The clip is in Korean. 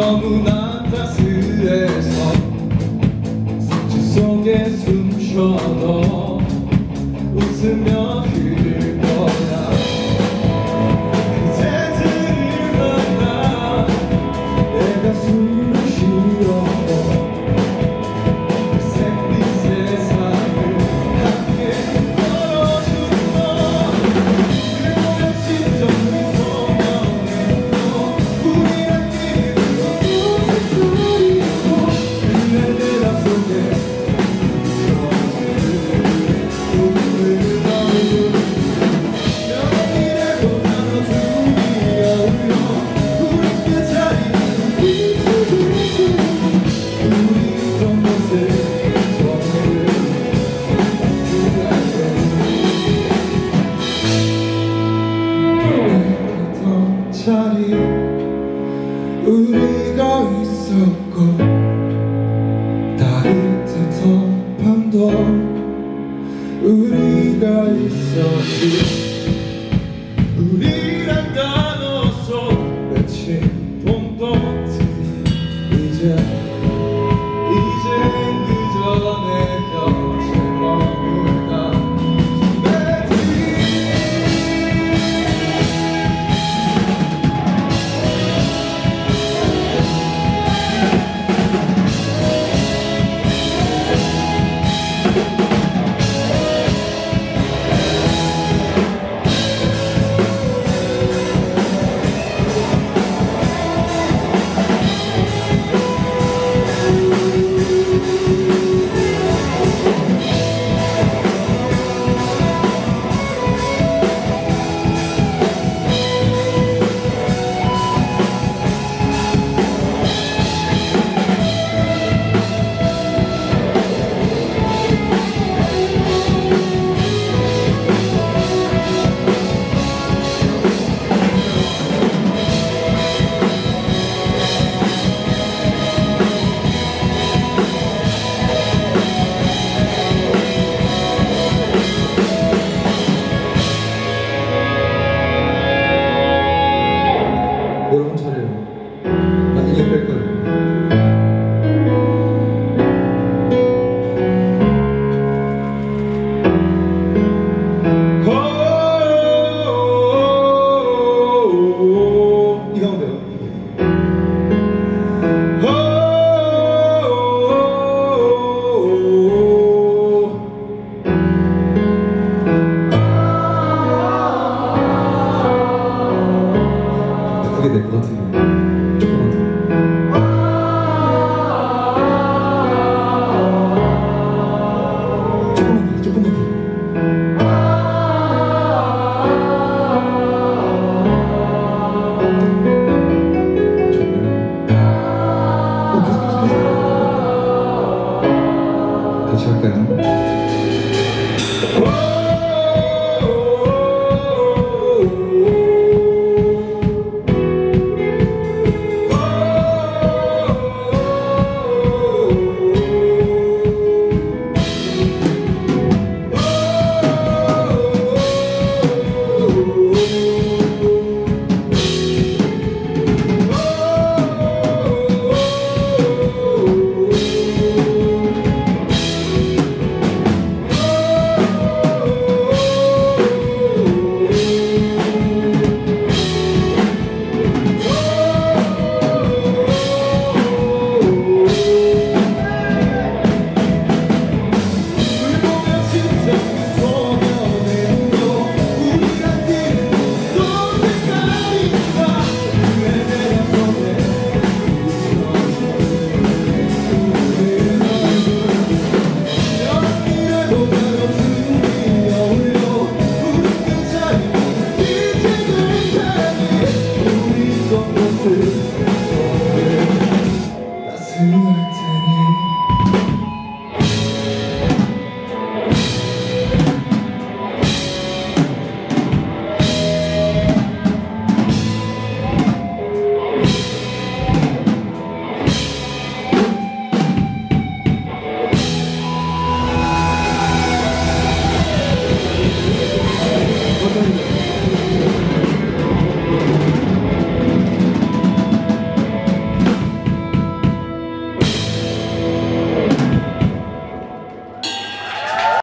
너무나 따스해서 상처 속에 숨쉬어 너 웃으며 우리가 있었고 따뜻한 밤도 우리가 있었지. 우리란 단어 속 외친 봄도 이제 아프게 될 것 같은데.